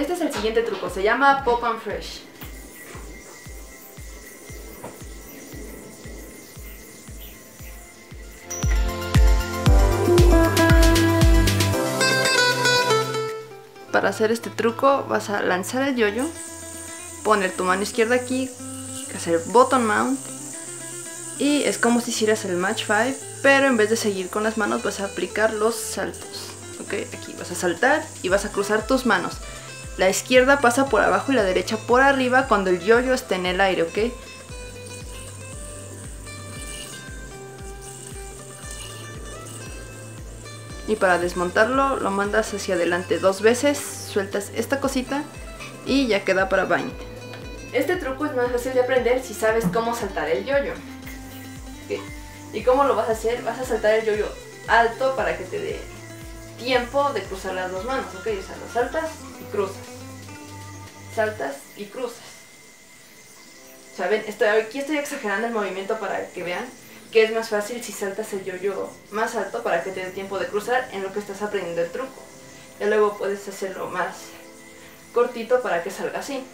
Este es el siguiente truco, se llama Pop and Fresh. Para hacer este truco vas a lanzar el yoyo, poner tu mano izquierda aquí, hacer button mount y es como si hicieras el match 5 pero en vez de seguir con las manos vas a aplicar los saltos ok aquí vas a saltar y vas a cruzar tus manos la izquierda pasa por abajo y la derecha por arriba cuando el yoyo esté en el aire ok y para desmontarlo lo mandas hacia adelante dos veces sueltas esta cosita y ya queda para 20 este truco es más fácil de aprender si sabes cómo saltar el yoyo. -yo. ¿Y cómo lo vas a hacer? Vas a saltar el yoyo alto para que te dé tiempo de cruzar las dos manos, ¿ok? O sea, saltas y cruzas. Saltas y cruzas. ¿Saben? Estoy, aquí estoy exagerando el movimiento para que vean que es más fácil si saltas el yoyo más alto para que te dé tiempo de cruzar en lo que estás aprendiendo el truco. Y luego puedes hacerlo más cortito para que salga así.